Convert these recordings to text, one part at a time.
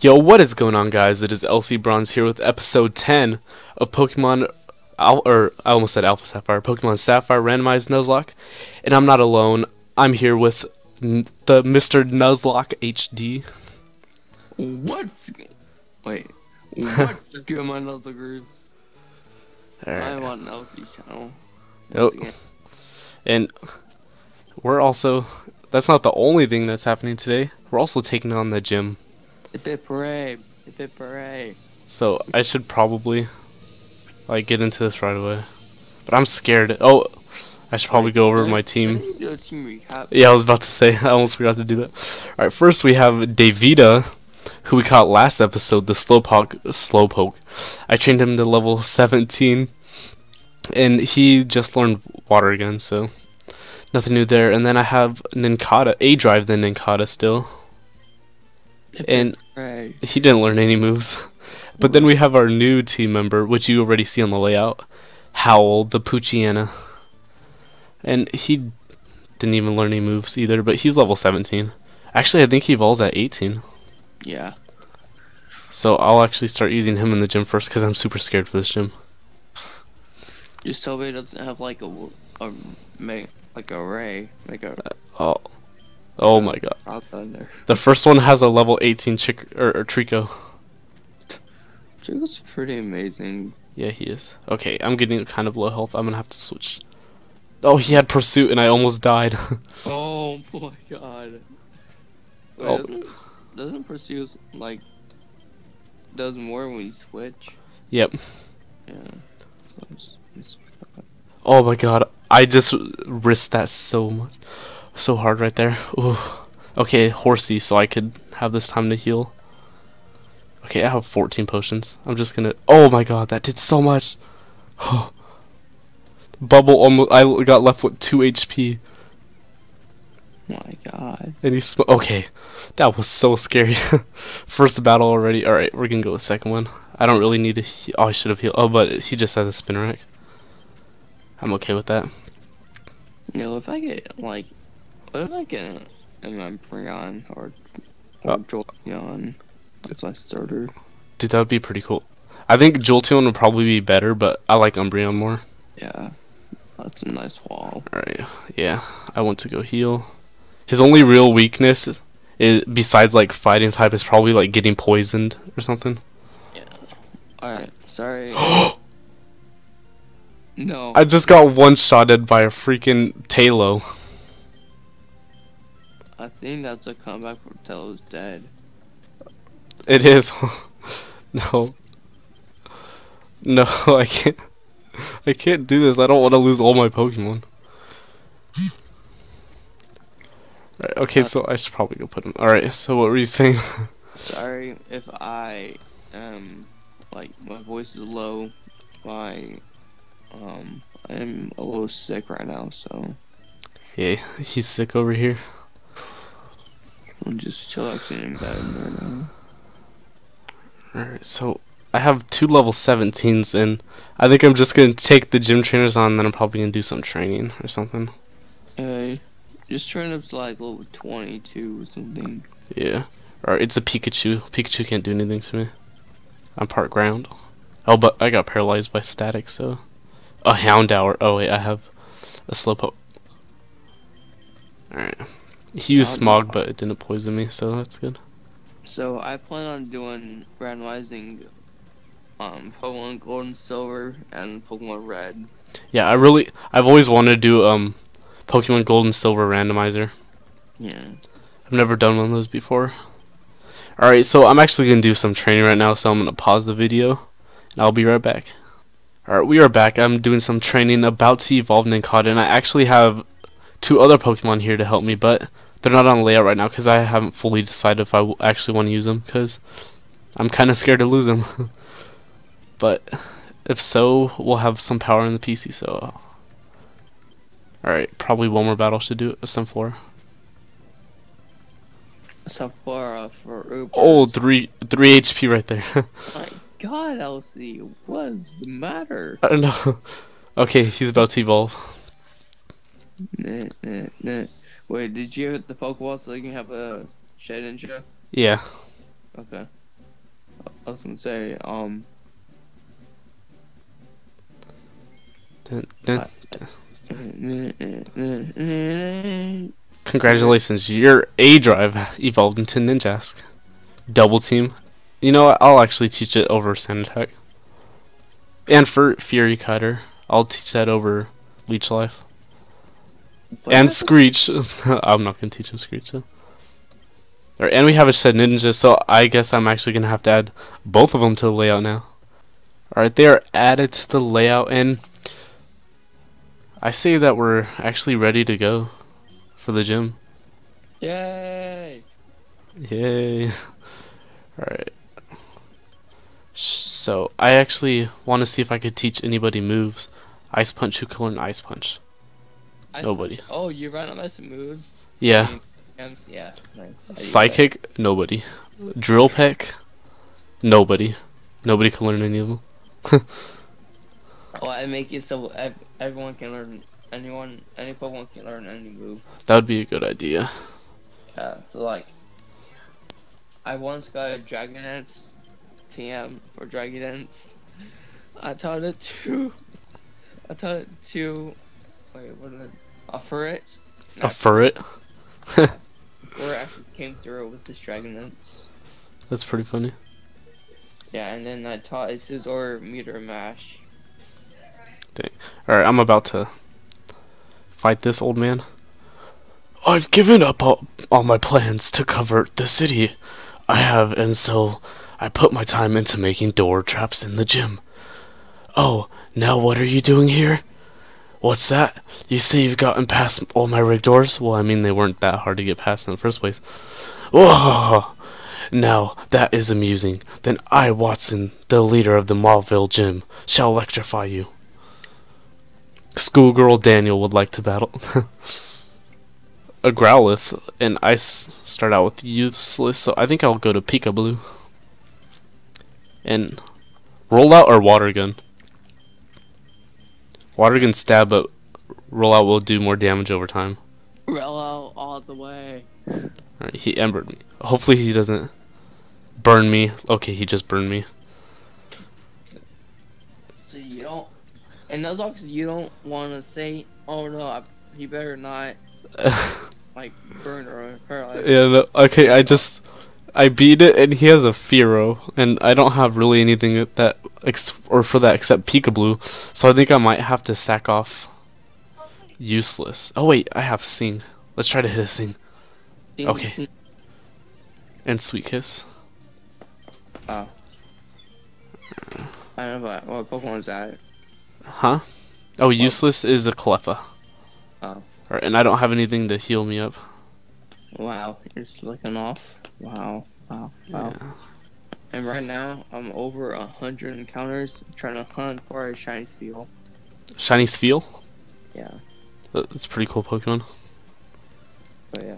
Yo, what is going on, guys? It is LC Bronze here with episode 10 of Pokemon, Al- or I almost said Alpha Sapphire, Pokemon Sapphire Randomized Nuzlocke, and I'm not alone. I'm here with the Mr. Nuzlocke HD. What's wait? What's good, my nuzzlers? I'm on LC channel. Again. and we're also, that's not the only thing that's happening today. We're also taking on the gym. Hip hip hooray! Hip hip hooray! So I should probably like get into this right away. But I'm scared. Oh, I should probably go over my team. should I do a team recap. Yeah, I was about to say. I almost forgot to do that. All right, first we have Davida, who we caught last episode, the slowpoke. Slowpoke. I trained him to level 17, and he just learned water again, so nothing new there. And then I have Nincada, A Drive, the Nincada still, and he didn't learn any moves. But then we have our new team member, which you already see on the layout, Howl, the Poochyena. And he didn't even learn any moves either, but he's level 17. Actually, I think he evolves at 18. Yeah. So I'll actually start using him in the gym first because I'm super scared for this gym. Just tell me it doesn't have like a a like a ray like a uh, Oh, oh my god. there. The first one has a level 18 chick or, or Treecko. Treecko's pretty amazing. Yeah, he is. Okay, I'm getting kind of low health. I'm gonna have to switch. Oh, he had Pursuit and I almost died. Oh my god. Wait, Oh. doesn't doesn't pursue like does more when you switch? yep. Yeah. So it's- it's- Oh my god, I just risked that so much, so hard right there. Ooh. Okay, horsey, so I could have this time to heal. Okay, I have 14 potions. I'm just gonna. Oh my god, that did so much. Bubble almost. I got left with two HP, my god. and he. Sm- okay, that was so scary. First battle already. All right, we're gonna go with second one. I don't really need to. Oh, I should have healed. Oh, but he just has a Spinarak. I'm okay with that. You know, if I get like, what if I get an Umbreon or or Uh. Jolteon as my starter? Dude, that would be pretty cool. I think Jolteon would probably be better, but I like Umbreon more. Yeah, that's a nice wall. Alright, yeah. I want to go heal. His only real weakness, is, besides like fighting type, is probably like getting poisoned or something. Yeah. All right, sorry. no, I just got one shotted by a freaking Taillow. I think that's a comeback for Telo's dead. It is. no. No, I can't. I can't do this. I don't want to lose all my Pokemon. Right, okay, so I should probably go put him. Alright, so what were you saying? Sorry if I um like my voice is low. My um I'm a little sick right now, so yeah, he's sick over here. I'm just chillaxing in bed right now. Alright, so I have two level 17s, and I think I'm just gonna take the gym trainers on, and then I'm probably gonna do some training or something. Hey, just turn up to like level 22 or something. Yeah. Or it's a Pikachu. Pikachu can't do anything to me. I'm part ground. Oh, but I got paralyzed by static, so. A Houndour. Oh, wait, I have a Slowpoke. Alright. He used. Smog, but it didn't poison me, so that's good. So I plan on doing randomizing um Pokemon Gold and Silver and Pokemon Red. Yeah, I really. I've always wanted to do um, Pokemon Gold and Silver randomizer. Yeah. I've never done one of those before. Alright, so I'm actually going to do some training right now, so I'm going to pause the video, and I'll be right back. Alright, we are back. I'm doing some training about to evolve Nincada, and I actually have two other Pokemon here to help me, but they're not on layout right now because I haven't fully decided if I w- actually want to use them, because I'm kind of scared to lose them. but if so, we'll have some power in the PC, so... Uh, alright, probably one more battle should do it. Sephora for Uber. Oh, three, three HP right there. my god, Elsie, what is the matter? I don't know. Okay, he's about to evolve. Nah, nah, nah. Wait, did you hit the Pokeball so you can have a Shedinja? Yeah. Okay. I was gonna say, um, Dun, dun. yeah, Congratulations, your A drive evolved into Ninjask. Double team. You know what? I'll actually teach it over Sand Attack. And for Fury Cutter, I'll teach that over Leech Life. And Screech. I'm not gonna teach him Screech though. Alright, and we have a Shedinja, so I guess I'm actually gonna have to add both of them to the layout now. Alright, they are added to the layout, and I say that we're actually ready to go for the gym. Yay! Yay. Alright. So, I actually want to see if I could teach anybody moves. Ice Punch, who can learn Ice Punch? Ice Nobody. Oh, you run on ice moves. Yeah. Yeah, nice. Psychic, nobody. Drill Peck, nobody. Nobody can learn any of them. Oh, I make it so everyone can learn. Anyone, any Pokemon can learn any move. That would be a good idea. Yeah, so like, I once got a Dragon Dance TM for Dragon Dance. I taught it to, I taught it to, wait, what did I offer it? A Furret. Or it actually came through with this Dragon Dance. That's pretty funny. Yeah, and then I taught it Scizor Meteor Mash. Dang. Alright, I'm about to fight this old man. I've given up all, all my plans to cover the city. I have, and so I put my time into making door traps in the gym. Oh, now what are you doing here? What's that? You say you've gotten past all my rig doors? Well, I mean, they weren't that hard to get past in the first place. Whoa! Now, that is amusing. Then I, Wattson, the leader of the Mauville Gym, shall electrify you. Schoolgirl Daniel would like to battle. a Growlithe and Ice start out with useless, so I think I'll go to Peekaboo. And roll out our Water Gun? Water can stab, but Rollout will do more damage over time. Rello all the way. Alright, he embered me. Hopefully he doesn't burn me. Okay, he just burned me. So you don't, and that's all because you don't want to say, oh no, I, he better not like burn or paralyze. Yeah, no, okay, I just I beat it and he has a Firo and I don't have really anything that ex- or for that except Peekaboo, so I think I might have to sack off useless. Oh wait, I have Sing. Let's try to hit a Sing okay. and Sweet Kiss. Oh. I don't know what, what Pokemon is that. Huh? Oh, useless is a Cleffa. Oh. Alright, and I don't have anything to heal me up. Wow, you're just looking off. Wow, wow, wow. And right now, I'm over a hundred encounters trying to hunt for a shiny Spheal. Shiny Spheal? Yeah, That's a pretty cool Pokemon. but yeah.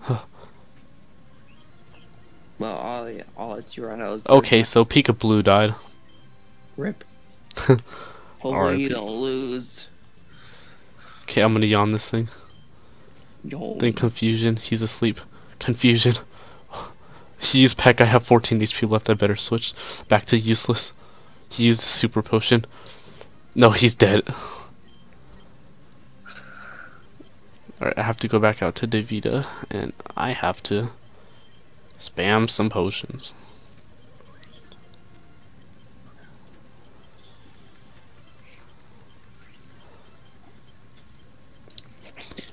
Huh. Well, all yeah, all it's you right now is Okay, so Peekaboo died. rip. Hopefully you don't lose. Okay, I'm gonna yawn this thing. Yo. Then confusion. He's asleep. Confusion. He used Peck. I have 14 HP left. I better switch back to useless. He used a super potion. No, he's dead. Alright, I have to go back out to Davida, and I have to spam some potions.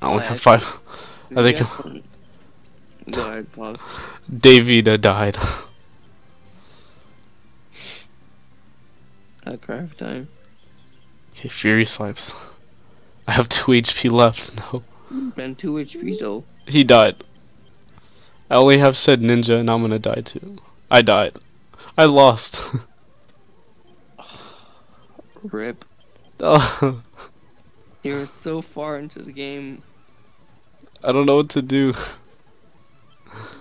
I only have five. I think- Ahead, Bob. Davida died. At craft time. Okay, Fury swipes. I have 2 HP left. No. Been two HP though. He died. I only have Shedinja and I'm gonna die too. I died. I lost. Rip. Oh, You were so far into the game. I don't know what to do.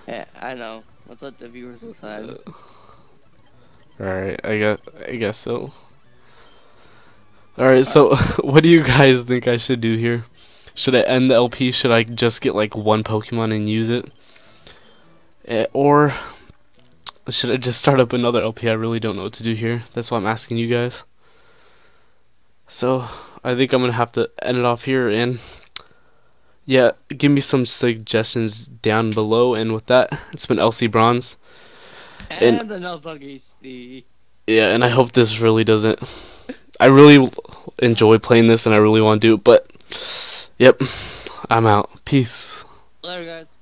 Yeah, I know. Let's let the viewers decide. Alright, I guess, I guess so. Alright, so what do you guys think I should do here? Should I end the LP? Should I just get like one Pokemon and use it? Eh, or should I just start up another LP? I really don't know what to do here. That's why I'm asking you guys. So I think I'm gonna have to end it off here and yeah, give me some suggestions down below. And with that, it's been LC Bronze. And, And- the Nuzuggy Yeah, and I hope this really doesn't. I really enjoy playing this, and I really want to do it. But, yep, I'm out. Peace. Later, guys.